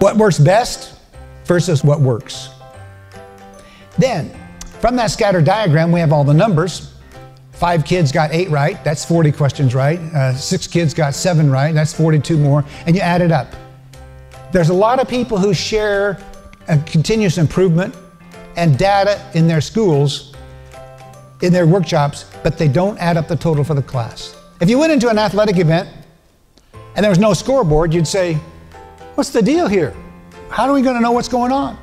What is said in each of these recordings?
What works best versus what works. Then, from that scatter diagram, we have all the numbers. Five kids got eight right, that's 40 questions right. Uh, six kids got seven right, that's 42 more, and you add it up. There's a lot of people who share a continuous improvement and data in their schools, in their workshops, but they don't add up the total for the class. If you went into an athletic event and there was no scoreboard, you'd say, What's the deal here? How are we going to know what's going on?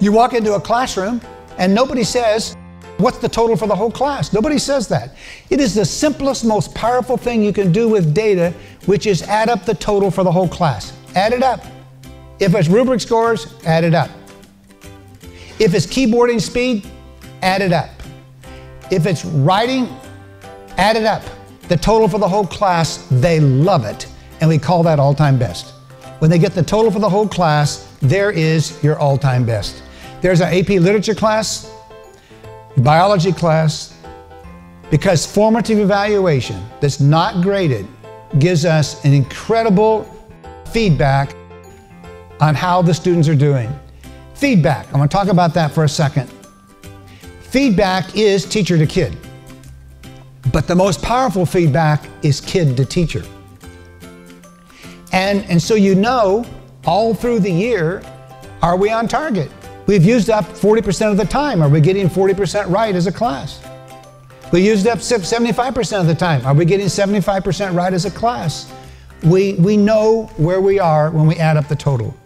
You walk into a classroom and nobody says, What's the total for the whole class? Nobody says that. It is the simplest, most powerful thing you can do with data, which is add up the total for the whole class. Add it up. If it's rubric scores, add it up. If it's keyboarding speed, add it up. If it's writing, add it up. The total for the whole class, they love it, and we call that all time best. When they get the total for the whole class, there is your all time best. There's an AP literature class, biology class, because formative evaluation that's not graded gives us an incredible feedback on how the students are doing. Feedback, I'm to talk about that for a second. Feedback is teacher to kid, but the most powerful feedback is kid to teacher. And, and so you know all through the year, are we on target? We've used up 40% of the time. Are we getting 40% right as a class? We used up 75% of the time. Are we getting 75% right as a class? We, we know where we are when we add up the total.